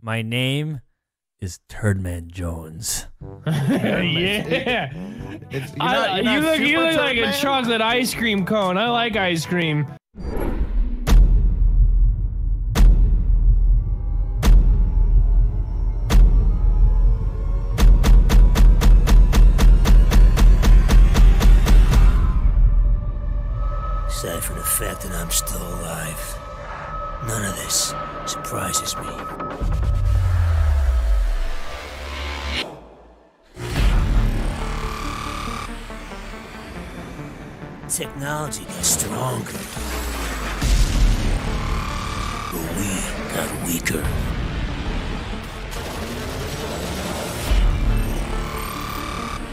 My name is Turdman Jones. yeah. It's, you're I- you're you not look, you super look like a Tubman? chocolate ice cream cone. I like ice cream. Aside from the fact that I'm still alive, none of this surprises me. Technology got stronger, but we got weaker.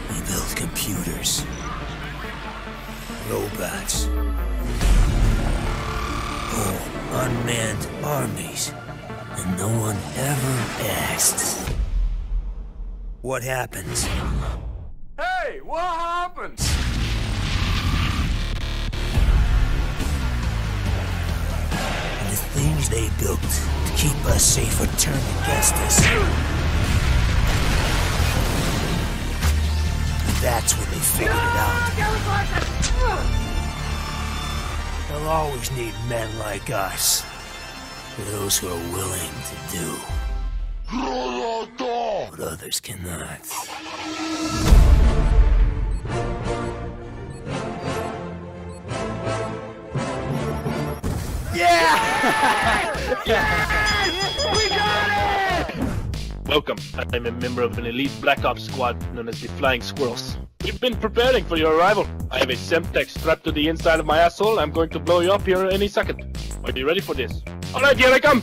We built computers, robots, whole unmanned armies, and no one ever asked. What happens? Hey, what happened? The they built to keep us safe are turned against us. That's when they figured it out. They'll always need men like us. Those who are willing to do what others cannot. Welcome. I'm a member of an elite Black Ops squad known as the Flying Squirrels. We've been preparing for your arrival. I have a Semtex strapped to the inside of my asshole. I'm going to blow you up here any second. Are you ready for this? Alright, here I come!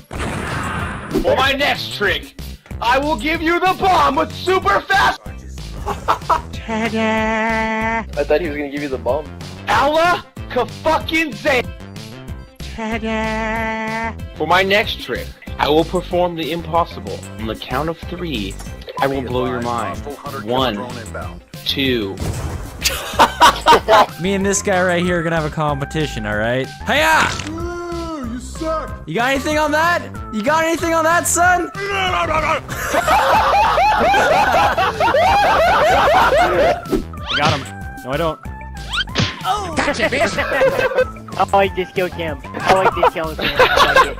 For my next trick, I will give you the bomb with super fast. I thought he was gonna give you the bomb. Allah ka fucking Zay. For my next trick, I will perform the impossible. On the count of three, I will blow your mind. One, two. Me and this guy right here are gonna have a competition, alright? Hiya! You suck. You got anything on that? You got anything on that, son? I got him. No, I don't. Oh. I like this kill cam. I like this kill cam. I like it.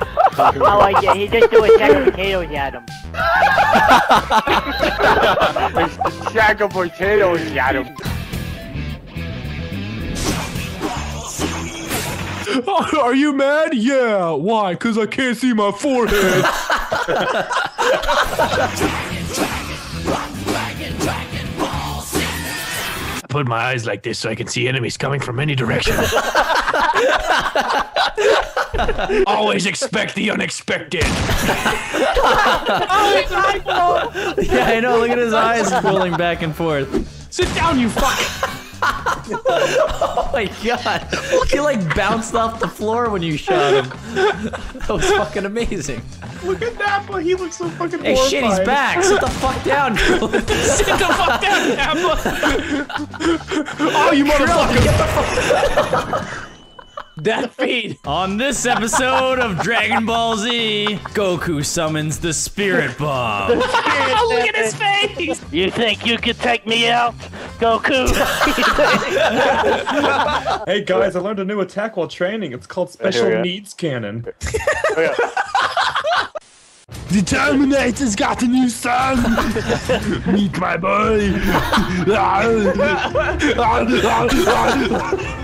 I like it. He just threw a sack of potatoes at him. Sack of potatoes at him. Are you mad? Yeah. Why? Cause I can't see my forehead. Put my eyes like this so I can see enemies coming from any direction. Always expect the unexpected. Yeah, I know. Look at his eyes rolling back and forth. Sit down, you fuck. Oh my god. He like bounced off the floor when you shot him. That was fucking amazing. Look at Nappa. He looks so fucking Hey, shit, he's back. Sit the fuck down. Sit the fuck down, Nappa. Oh, you motherfucker. that feed. On this episode of Dragon Ball Z, Goku summons the Spirit Bomb. Look at his face. You think you could take me out, Goku? Hey guys, I learned a new attack while training. It's called Special Here we go. Needs Cannon. The Terminator's got a new son. Meet my boy.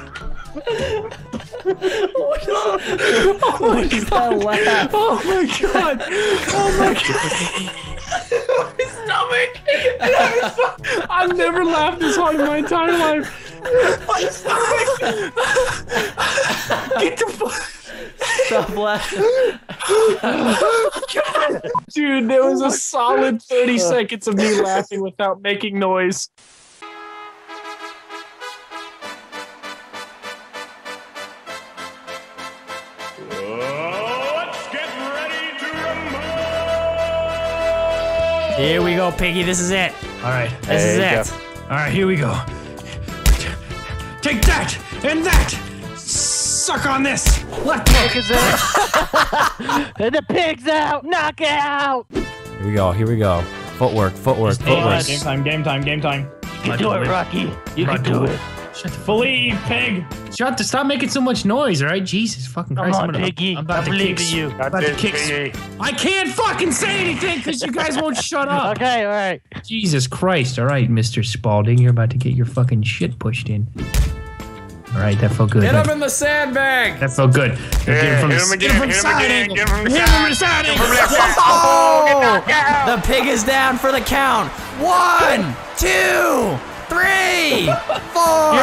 What is that laugh? Oh my god! Oh my god! my stomach! I've never laughed this hard in my entire life. My stomach! Get the fuck! Stop laughing. Dude, there was a solid 30 seconds of me laughing without making noise. Here we go, Piggy. This is it. All right. This is it. All right, here we go. Take that and that. Suck on this. What the Look at that. the pig's out. Knock it out. Here we go. Here we go. Footwork. Footwork. Footwork. Game time, game time, game time. You can do it, Rocky. You can do it. Shut the Believe, pig. Shut the stop making so much noise, all right? Jesus fucking Come Christ. on, I'm gonna, Piggy. I'm about I to believe kick in you. I'm about to kick. You. I can't fucking say anything because you guys won't shut up. Okay, all right. Jesus Christ. All right, Mr. Spalding, you're about to get your fucking shit pushed in. All right, that felt good. Get That, him in the sandbag. that felt good. Now oh, get him from the, get him from the side angle. Hit him from the side angle. Oh! The pig is down for the count. One, two, three, four,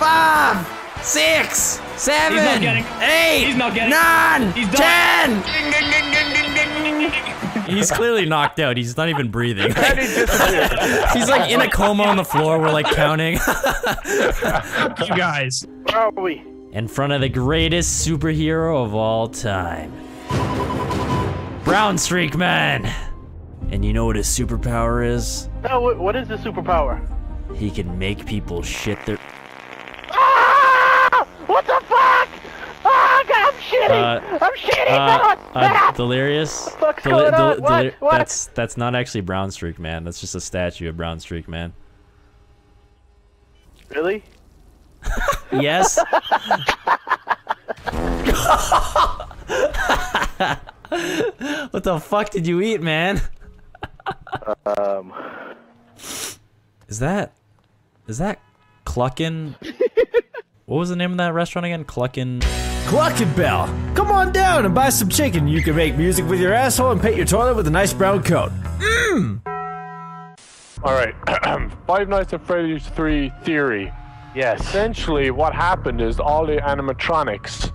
five, six, seven, He's not getting- eight, he's not getting- nine, He's done. ten. He's clearly knocked out. He's not even breathing. He's like in a coma on the floor. We're like counting. You guys. Probably. are in front of the greatest superhero of all time. Brown Streak Man! And you know what his superpower is? No, what, what is his superpower? He can make people shit their. Ah! What the fuck? Ah, God, I'm shitting. Uh, I'm shitting. Uh, uh, delirious. What's going on? What? What? That's that's not actually Brown Streak Man. That's just a statue of Brown Streak Man. Really? Yes. what the fuck did you eat, man? Um. Is that is that Cluckin? what was the name of that restaurant again? Cluckin. Cluckin' Bell. Come on down and buy some chicken. You can make music with your asshole and paint your toilet with a nice brown coat. Mmm! All right, Five Nights at Freddy's 3 theory. Yes. Essentially, what happened is all the animatronics,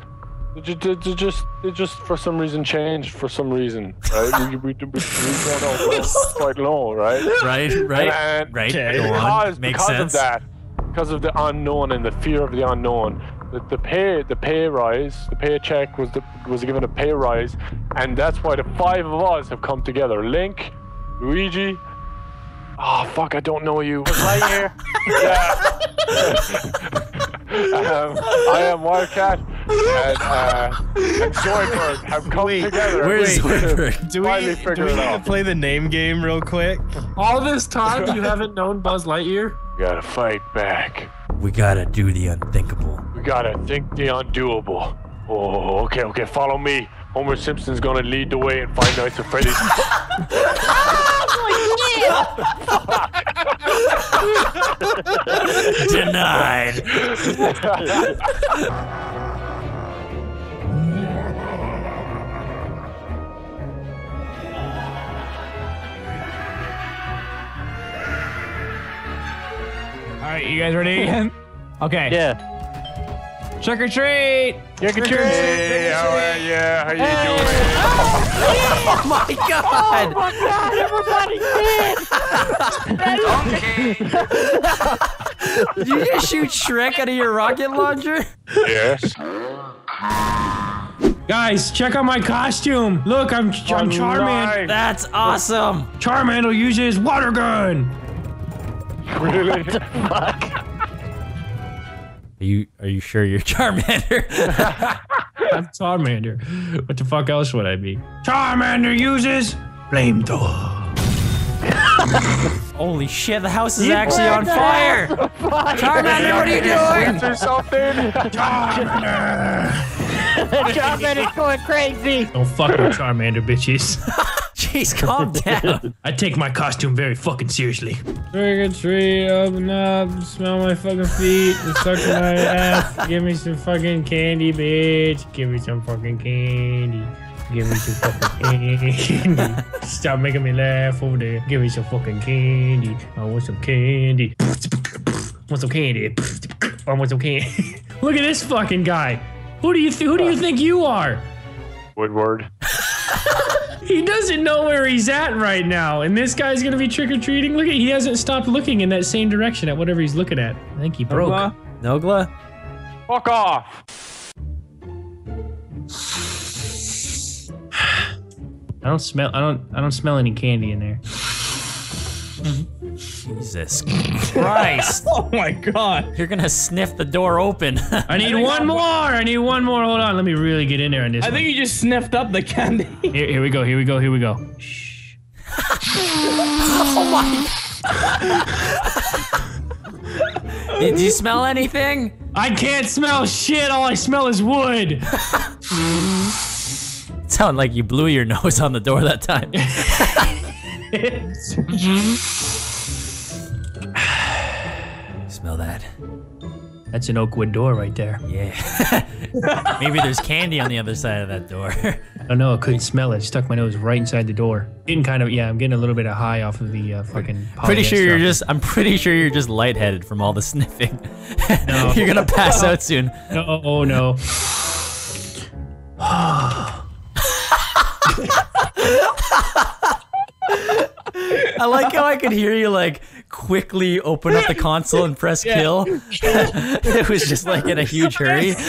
they ju- they just, they just for some reason changed for some reason, right? we, we, we, we don't know, it's quite low, right? Right, right, And, right. and Go on. because, Makes because sense. of that, because of the unknown and the fear of the unknown, the, the pay the pay rise, the paycheck was the, was given a pay rise, and that's why the five of us have come together. Link, Luigi. Oh fuck! I don't know you. Lightyear. Yeah. um, I am Wildcat and, uh, and Zoidberg have come together. Where's to Zoidberg? Do we, figure do we need to play the name game real quick? All this time you haven't known Buzz Lightyear? We gotta fight back. We gotta do the unthinkable. We gotta think the undoable. Oh, okay, okay, follow me. Homer Simpson's gonna lead the way and find Nights at Freddy's. Denied. All right, you guys ready? okay. Yeah. Trick or treat. Trick or treat. hey, how are ya? How you doing? Oh my god! Oh my God! Everybody Did you just shoot Shrek out of your rocket launcher? Yes. Guys, check out my costume. Look, I'm I'm Charmander. That's awesome. Charmander uses water gun. Really? Are you are you sure you're Charmander? I'm Charmander. What the fuck else would I be? Charmander uses flamethrower. Holy shit! The house is actually on fire. Charmander, what are you doing? Or something? Charmander is going crazy. Don't fuck with Charmander, bitches. Jeez, calm down. I take my costume very fucking seriously. Trick or treat, open up, smell my fucking feet, suck my ass, give me some fucking candy, bitch. Give me some fucking candy. Give me some fucking candy. Stop making me laugh over there. Give me some fucking candy. I want some candy. want some candy. I want some candy. Look at this fucking guy. Who do you th- who do you think you are? Woodward. He doesn't know where he's at right now, and this guy's gonna be trick or treating. Look at he hasn't stopped looking in that same direction at whatever he's looking at. I think he broke. Nogla? Nogla? Fuck off! I don't smell. I don't. I don't smell any candy in there. Mm-hmm. Jesus Christ. Oh my god. You're gonna sniff the door open. I need one more. I need one more. Hold on. Let me really get in there on this. I one. think you just sniffed up the candy. Here, here we go. Here we go. Here we go. Shh. oh my. Did you smell anything? I can't smell shit. All I smell is wood. Sound like you blew your nose on the door that time. That? That's an oak wood door right there. Yeah. Maybe there's candy on the other side of that door. I don't know. I couldn't smell it. Stuck my nose right inside the door. Getting kind of yeah. I'm getting a little bit of high off of the uh, fucking. pretty sure you're just. I'm pretty sure you're just lightheaded from all the sniffing. No. you're gonna pass out soon. No, oh no. I like how I could hear you like quickly open up the console and press kill. it was just like in a huge hurry.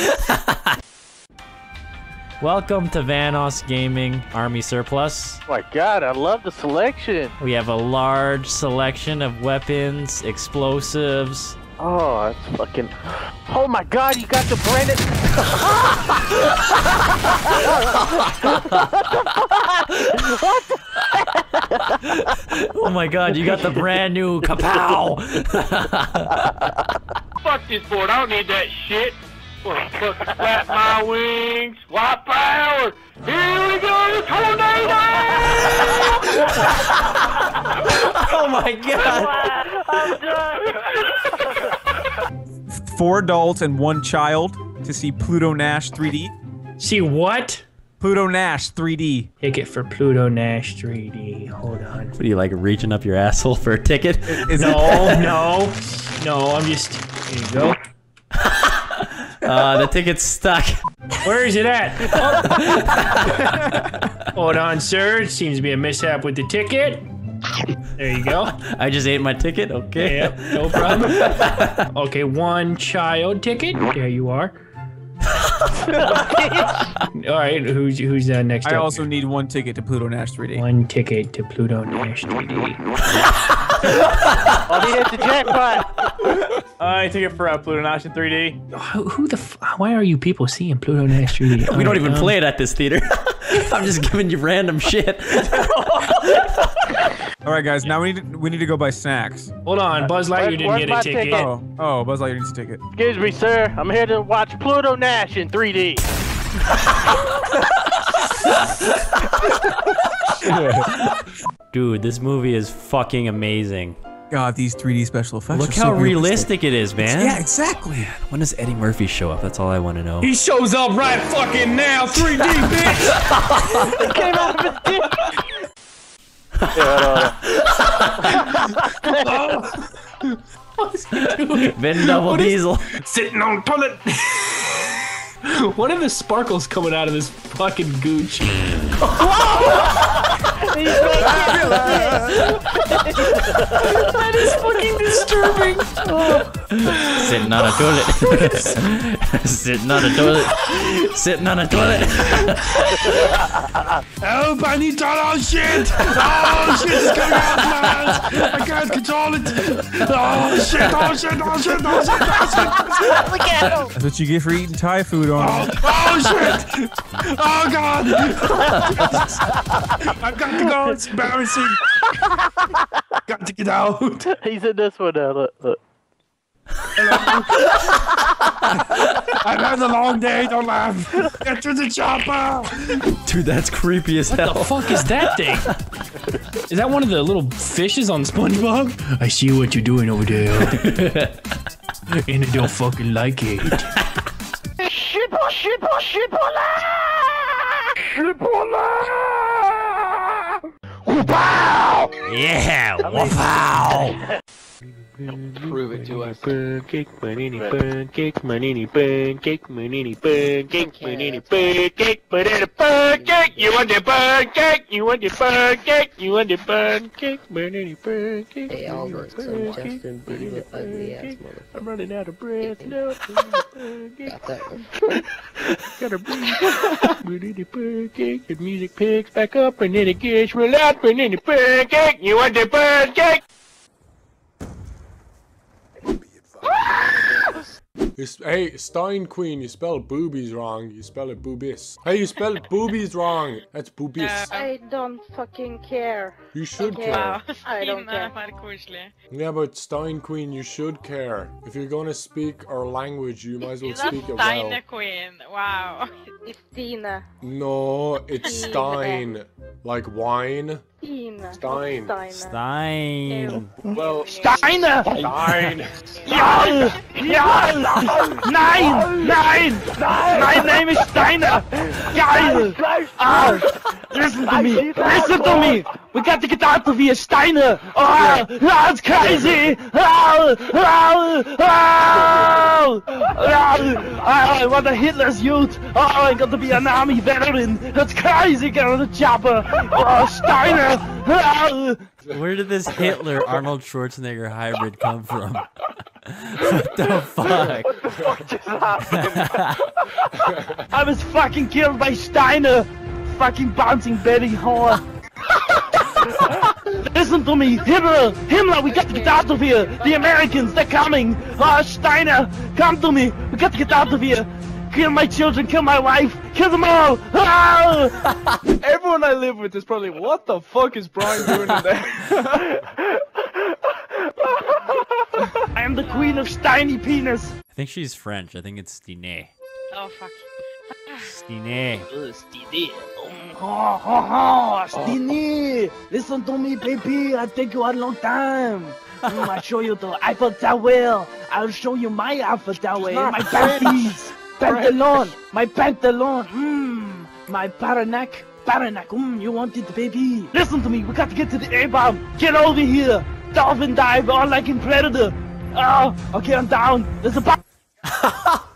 Welcome to Vanoss Gaming Army Surplus. Oh my god, I love the selection. We have a large selection of weapons, explosives. Oh, that's fucking. Oh my god, you got the Brandon. Oh my god, you got the brand new Kapow! Fuck this board. I don't need that shit. Well, fuck, flap my wings. Wipe power. Here we go, tornado! oh my god! Four adults and one child to see Pluto Nash 3D. See what? Pluto Nash 3D. Ticket for Pluto Nash 3D. Hold on. What are you like reaching up your asshole for a ticket? Is No, no, no. I'm just. Here you go. Uh, the ticket's stuck. Where is it at? Oh. Hold on, sir. It seems to be a mishap with the ticket. There you go. I just ate my ticket. Okay. Yep, no problem. Okay, one child ticket. There you are. All right, who's who's uh, next I up? also need one ticket to Pluto Nash 3D. one ticket to Pluto Nash 3D. Oh, he hit the jackpot. I take it for uh, Pluto Nash in 3D. Who, who the? F- why are you people seeing Pluto Nash 3D? We don't even Um, play it at this theater. I'm just giving you random shit. All right, guys. Now we need to, we need to go buy snacks. Hold on, Buzz Lightyear Where's- didn't where's get my a ticket. ticket? Oh, oh, Buzz Lightyear needs a ticket. Excuse me, sir. I'm here to watch Pluto Nash in 3D. Dude, this movie is fucking amazing. God, these 3D special effects. Look are so how realistic. realistic it is, man. Yeah, exactly. When does Eddie Murphy show up? That's all I want to know. He shows up right fucking now, 3D, bitch. Came out of his dick. Vin Double Diesel. Sitting on toilet. what are the sparkles coming out of this fucking gooch? that is fucking disturbing. Sitting on a toilet. Sitting on a toilet. Sitting on a toilet. Help! I need to. Oh shit! Oh shit! It's coming out of my ass! I can't control it! Oh, oh shit! Oh shit! Oh shit! Oh shit! Oh shit! Look at him. That's what you get for eating Thai food on. Oh, oh shit! Oh god! I've got to go. It's embarrassing. got to get out. He's in this one now. Look, look. I've had a long day. Don't laugh. Get to the chopper. Dude, that's creepy as The hell. fuck is that thing? Is that one of the little fishes on SpongeBob? I see what you're doing over there. and I don't fucking like it. Shit, boy, shit, boy, shit, boy, Yeah. Wow. Prove it to us. Pancake, banana, pancake, banana, pancake, banana, pancake, banana, pancake, banana, pancake. You want the pancake? You want the pancake? You want the pancake? Banana, pancake. Hey, Albert, some Justin Bieber ugly ass motherfucker. I'm running out of breath now. Got that one. Gotta breathe. Banana pancake. The music picks back up and then it gets real loud. Banana pancake. You want the pancake? You sp- hey, Stein Queen, you spell boobies wrong. You spell it boobies. Hey, you spell boobies wrong. That's boobies. I don't fucking care. You should Okay. care. I don't care. Var koselig. Yeah, but Stein Queen, you should care. If you're gonna speak our language, you might as well speak it Steiner well. Queen? Wow. It's Stina. No, it's Stein. Like wine. Stina. Stein. Steiner. Stein. Well, Steiner! Stein. Ja! Ja! Nein! Nein! My name is Steiner! Geil! Ah! Listen to me! Listen to me! We got to get out of here, Steiner! Oh, that's crazy! Oh, oh, oh, oh, I want a Hitler's youth! Oh, I got to be an army veteran! That's crazy! Get on the chopper! Oh, Steiner! Oh. Where did this Hitler Arnold Schwarzenegger hybrid come from? what the fuck? What just happened? I was fucking killed by Steiner! Fucking bouncing Betty whore! Listen to me! Himmler! Himmler, we got to get out of here! The Americans, they're coming! Oh, Steiner! Come to me! We got to get out of here! Kill my children, kill my wife, kill them all! Ah! Everyone I live with is probably, what the fuck is Brian doing in there? I am the queen of Steiny penis! I think she's French. I think it's Stine. Oh fuck. Stine. Oh, oh, oh, Steenie! Listen to me, baby. I take you a long time. Mm, I'll show you the Eiffel Tower. I'll show you my Eiffel Tower. not My French. panties. Pantalon. My pantalon. Mmm. My Paranac. Paranac. Mmm, you want it, baby. Listen to me. We got to get to the A-bomb. Get over here. Dolphin dive, all like in Predator. Oh, okay, I'm down. There's a bomb.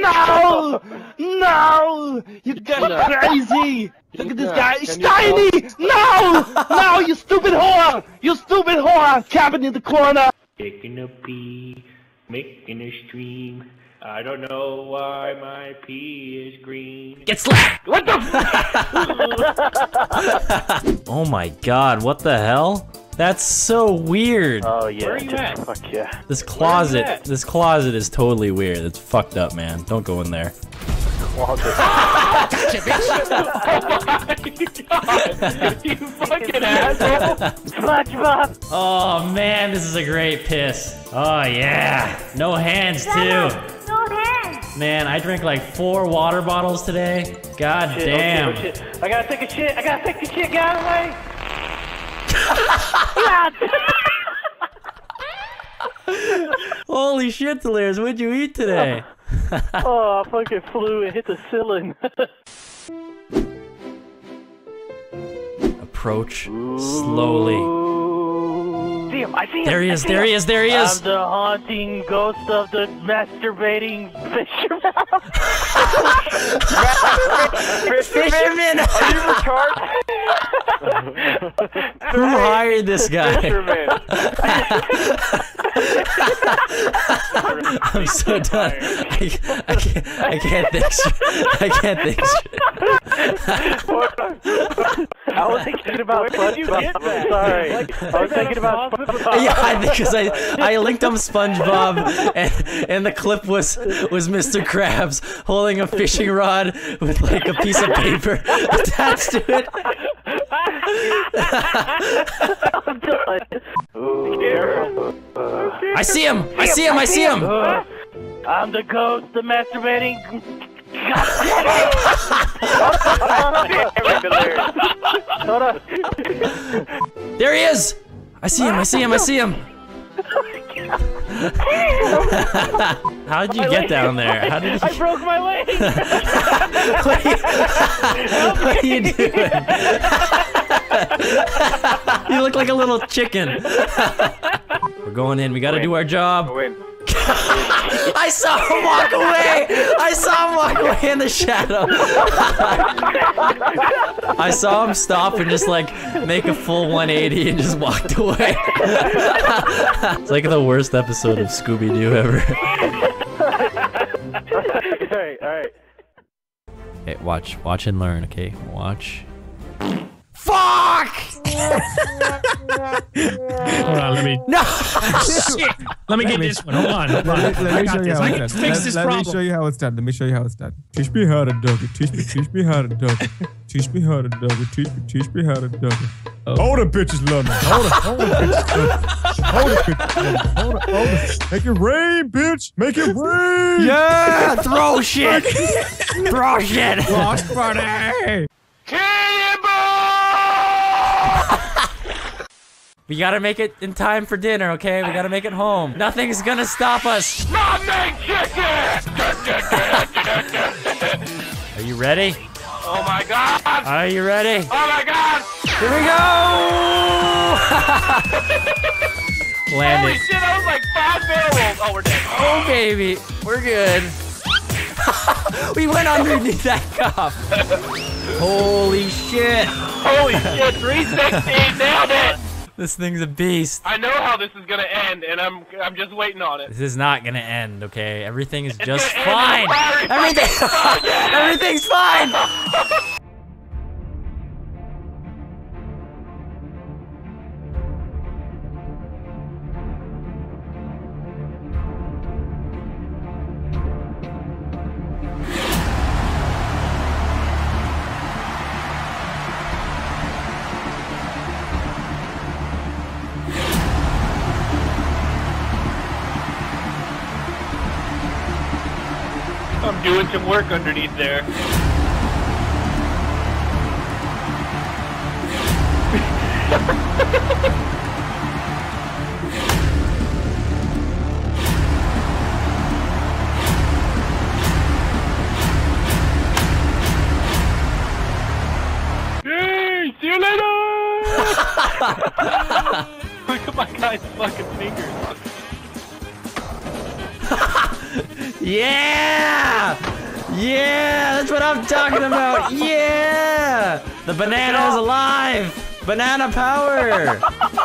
No! No! You got crazy! Look at this guy, he's Can you tiny! No! No, you stupid whore! You stupid whore! Cabin in the corner! Taking a pee, making a stream. I don't know why my pee is green. Get slapped! What the Oh my god, what the hell? That's so weird. Oh yeah, Where are you at? fuck yeah. This closet, this closet is totally weird. It's fucked up, man. Don't go in there. you fucking asshole! SpongeBob! Oh man, this is a great piss. Oh yeah. No hands too. No hands. Man, I drank like four water bottles today. God Shit, oh, damn. shit, oh, shit. I gotta take a shit. I gotta take a shit. Get out of the way. Holy shit, Delirious, what'd you eat today? oh, I fucking flew and hit the ceiling. Approach slowly. see him. I see him. There he is, there he is, there he is. I'm the haunting ghost of the masturbating fisherman. Fisherman! Are you retarded? Who hired this guy? I'm so done. I, I, can't, I can't think straight. I can't think straight. I was thinking about SpongeBob. I'm sorry. I was thinking about SpongeBob. Yeah, I think because I, I linked up SpongeBob and, and the clip was was Mr. Krabs holding a fishing rod with like a piece of paper attached to it. I see him! I see him! I see him! Uh, I'm the ghost, the masturbating. Hold on. There he is! I see him! I see him! I see him! How did you get down there? How did you? I broke my leg. What are you doing? you look like a little chicken. We're going in. We gotta do our job. I saw him walk away. I saw him walk away in the shadow. I saw him stop and just like make a full 180 and just walked away. it's like the worst episode of Scooby Doo ever. alright, alright. Okay, watch, watch and learn. Okay, watch. Fuck! Hold on, let me. No! Shit! Let me get this one. Hold on. Hold on. Let me, let I me got show you this. how I it's can done. fix let, this let problem. me show you how it's done. Let me show you how it's done. Teach me how to dog it. Teach me, teach me how to doggy. Teach me how to doggy. Teach me, teach me how to doggy. Oh. Hold the bitches love me. Hold it, hold it, bitches love me. Hold it, bitches love me. Hold it, hold it. Make it rain, bitch. Make it rain. Yeah, throw shit. throw shit. Lost party. We gotta make it in time for dinner, okay? We gotta make it home. Nothing's gonna stop us. Are you ready? Oh my god! Are you ready? Oh my god! Here we go! Land Holy shit, that was like five barrels! Oh, we're dead. Oh, baby. We're good. we went underneath that cup. Holy shit. Holy shit, 360, nailed it! This thing's a beast. I know how this is gonna end, and I'm I'm just waiting on it. This is not gonna end, okay? Everything is just end in fine. Everything, everything's fine. work underneath there. Hey, see you later! Look at my guy's fucking fingers. Yeah! Yeah! That's what I'm talking about. Yeah! The banana is alive. Banana power.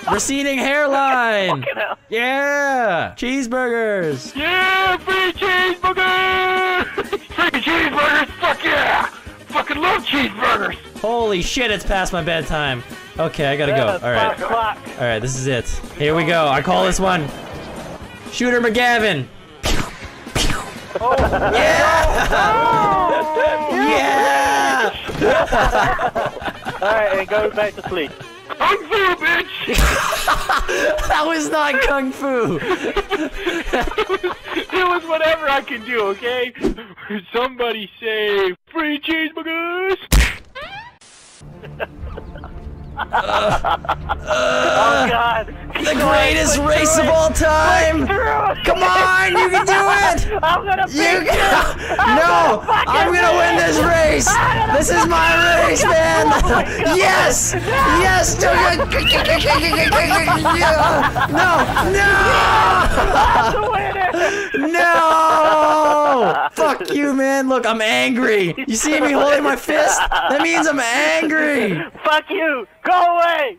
Receding hairline. Yeah! Cheeseburgers. Yeah, free cheeseburgers! free cheeseburgers, fuck yeah! Fucking love cheeseburgers! Holy shit, it's past my bedtime. Okay, I gotta go. All right. All right, this is it. Here we go. I call this one Shooter McGavin. Oh, yeah! yeah Alright, and go back to sleep. Kung Fu, bitch! that was not kung fu. it was whatever I could do, okay? Somebody say, free cheeseburgers! oh God! The greatest race of all time! Come on, you can do it! I'm gonna You can- I'm No, gonna I'm gonna win this race! This is my race, man! Yes! Yes! No! No! No! Fuck you, man! Look, I'm angry. You see me holding my fist? That means I'm angry. Fuck you! Go away!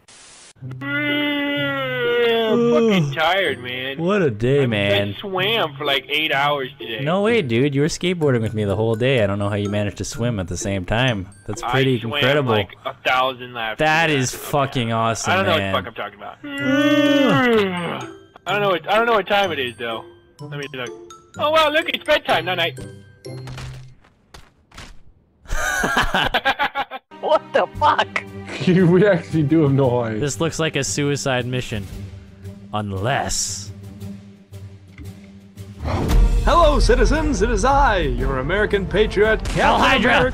I'm fucking tired, man. What a day, man. I swam for like eight hours today. No way, dude. You were skateboarding with me the whole day. I don't know how you managed to swim at the same time. That's pretty I swam incredible. like a thousand laps. that is fucking awesome, I don't know man. what the fuck I'm talking about. I don't know what I don't know what time it is though. Let me look. Oh wow, look, it's bedtime. Night night. What the fuck? we actually do have no eyes. This looks like a suicide mission. Unless. Hello, citizens. It is I, your American patriot, Captain Hell Hydra!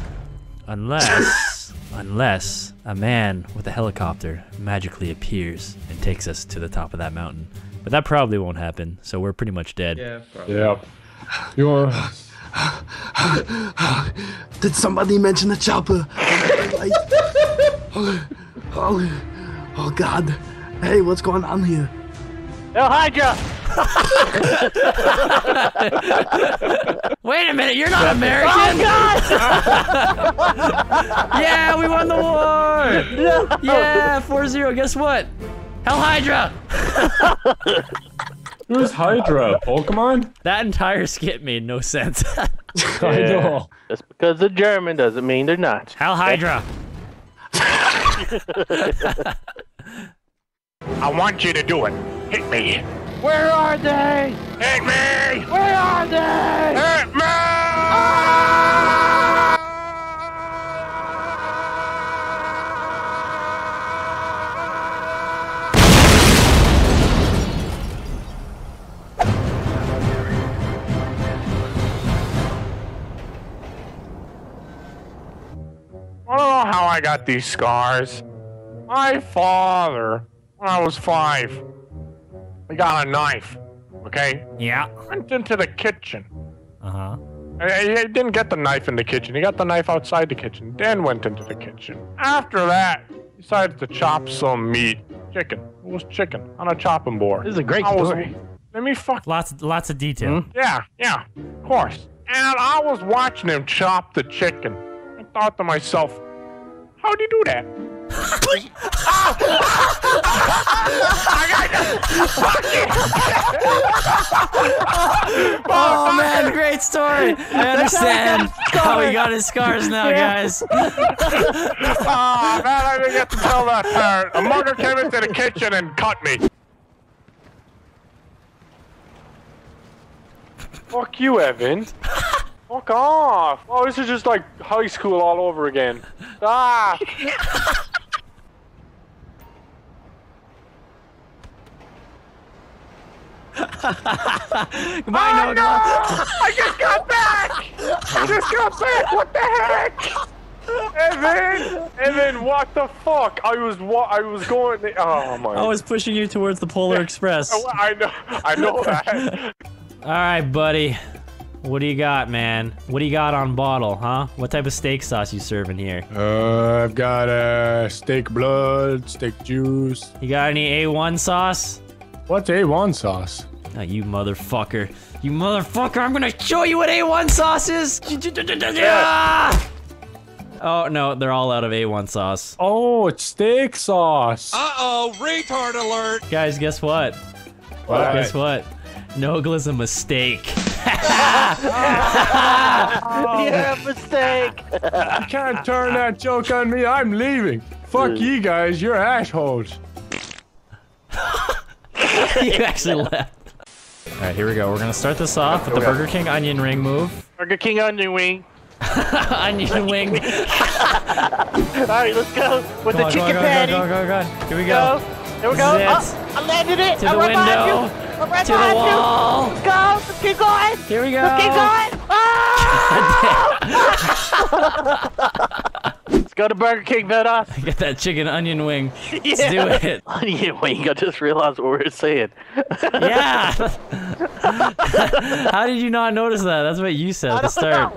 Unless. unless a man with a helicopter magically appears and takes us to the top of that mountain. But that probably won't happen, so we're pretty much dead. Yeah. You want? Did somebody mention the chopper? oh, oh, oh God. Hey, what's going on here? El Hydra! Wait a minute, you're not American. Oh, God! yeah, we won the war. Yeah, 4-0. Guess what? Hell Hydra. Who's Hydra? Pokemon? That entire skit made no sense. I know. Just because they're German doesn't mean they're not. Hell Hydra. I want you to do it. Hit me. Where are they? Hit me. Where are they? Hit me. Ah! I don't know how I got these scars. My father, when I was five, he got a knife. Okay? Yeah. Went into the kitchen. Uh huh. He he didn't get the knife in the kitchen. He got the knife outside the kitchen. Then went into the kitchen. After that, he decided to chop some meat. Chicken. It was chicken on a chopping board. This is a great I was- story. let me fuck. Lots, lots of detail. Yeah, yeah, of course. And I was watching him chop the chicken. I thought to myself, how'd you do that? Oh man, great story. I understand how he got his scars now, guys. oh man, I didn't get to tell that part. A mugger came into the kitchen and cut me. Fuck you, Evan. Fuck off. Oh, this is just like high school all over again. Ah. Goodbye, Oh, Noah. no! I just got back! I just got back! What the heck? Evan! Evan, what the fuck? I was wa- I was going. Oh my. I was pushing you towards the Polar Express. I know. I know that. All right, buddy. What do you got, man? What do you got on bottle, huh? What type of steak sauce you serving here? Uh, I've got uh, steak blood, steak juice. You got any A1 sauce? What's A1 sauce? Oh, you motherfucker. You motherfucker, I'm gonna show you what A1 sauce is! Oh, no, they're all out of A1 sauce. Oh, it's steak sauce. Uh-oh, retard alert! Guys, guess what? What? Guess what? Nogla's a mistake. Yeah, mistake. You can't turn that joke on me. I'm leaving. Fuck you guys. You're assholes. you actually left. All right, here we go. We're gonna start this off with the Burger King onion ring move. Burger King onion wing. onion wing. Alright, let's go with Come the on, chicken go, go, patty. Go, go, go, go. Here we go. There we go. This Oh, I landed it. To I'm the right behind window. you. I'm right To the behind you. wall. Let's go. Let's keep going. Here we go. Let's keep going. Ah! Let's go to Burger King, Vedas. Get that chicken onion wing. Let's do it. Onion wing. I just realized what we were saying. Yeah. How did you not notice that? That's what you said at the start.